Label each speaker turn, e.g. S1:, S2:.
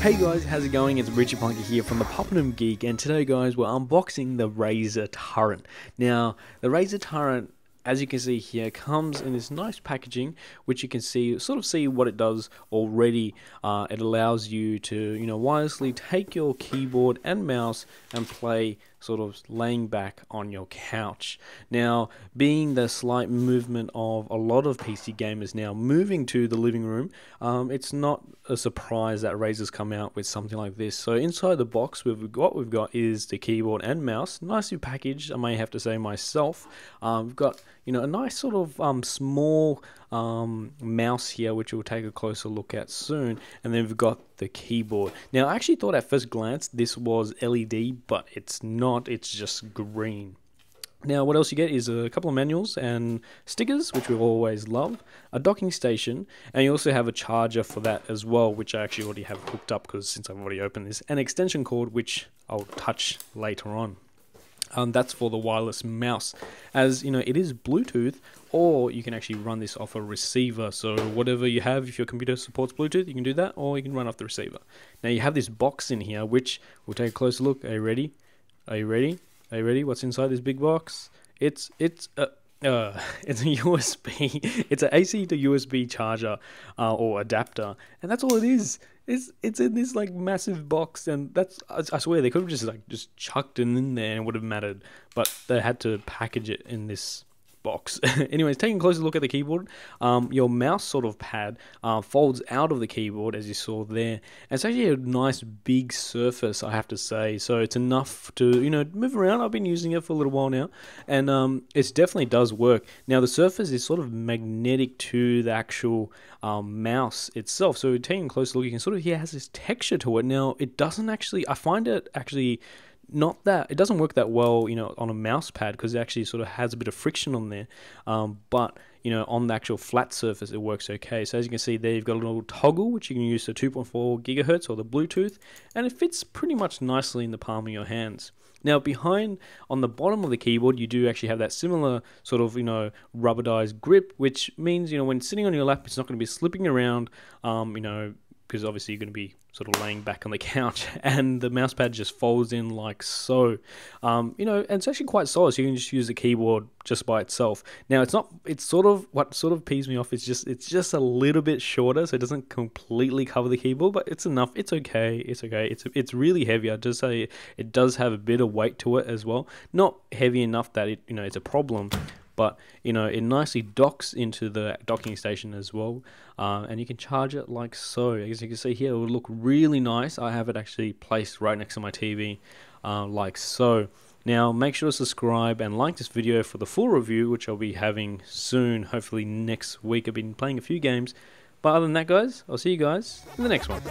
S1: Hey guys, how's it going? It's Ritchie Plunkett here from the Papadum Geek, and today, guys, we're unboxing the Razer Turret. Now, the Razer Turret as you can see here, comes in this nice packaging, which you can see, sort of see what it does already. Uh, it allows you to, you know, wirelessly take your keyboard and mouse and play sort of laying back on your couch. Now, being the slight movement of a lot of PC gamers now moving to the living room, um, it's not a surprise that Razer's come out with something like this. So inside the box, we've got we've got is the keyboard and mouse, nicely packaged. I may have to say myself. Um, we've got you know, a nice sort of um, small um, mouse here, which we'll take a closer look at soon. And then we've got the keyboard. Now, I actually thought at first glance this was LED, but it's not. It's just green. Now, what else you get is a couple of manuals and stickers, which we always love, a docking station, and you also have a charger for that as well, which I actually already have hooked up because since I've already opened this, an extension cord, which I'll touch later on. Um, that's for the wireless mouse, as you know, it is Bluetooth, or you can actually run this off a receiver. So whatever you have, if your computer supports Bluetooth, you can do that, or you can run off the receiver. Now you have this box in here, which we'll take a closer look. Are you ready? Are you ready? Are you ready? What's inside this big box? It's it's a uh, it's a USB. It's an AC to USB charger uh, or adapter, and that's all it is. It's it's in this like massive box, and that's I swear they could have just like just chucked it in there and it would have mattered, but they had to package it in this box. Anyways, taking a closer look at the keyboard, um, your mouse sort of pad uh, folds out of the keyboard as you saw there. It's actually a nice big surface, I have to say. So it's enough to you know move around. I've been using it for a little while now, and um, it definitely does work. Now the surface is sort of magnetic to the actual um, mouse itself. So taking a closer look, you can sort of here has this texture to it. Now it doesn't actually. I find it actually not that it doesn't work that well, you know, on a mouse pad because it actually sort of has a bit of friction on there. Um, but you know, on the actual flat surface, it works okay. So as you can see there, you've got a little toggle which you can use to 2.4 gigahertz or the Bluetooth, and it fits pretty much nicely in the palm of your hands. Now behind on the bottom of the keyboard, you do actually have that similar sort of you know rubberized grip, which means you know when sitting on your lap, it's not going to be slipping around. Um, you know, because obviously you're going to be sort of laying back on the couch and the mouse pad just folds in like so. Um, you know and it's actually quite solid so you can just use the keyboard just by itself. Now it's not it's sort of what sort of pees me off is just it's just a little bit shorter so it doesn't completely cover the keyboard but it's enough. It's okay it's okay. It's it's really heavy. I just say it does have a bit of weight to it as well. Not heavy enough that it you know it's a problem but you know it nicely docks into the docking station as well uh, and you can charge it like so. As you can see here it would look really nice. I have it actually placed right next to my TV uh, like so. Now make sure to subscribe and like this video for the full review which I'll be having soon hopefully next week. I've been playing a few games but other than that guys I'll see you guys in the next one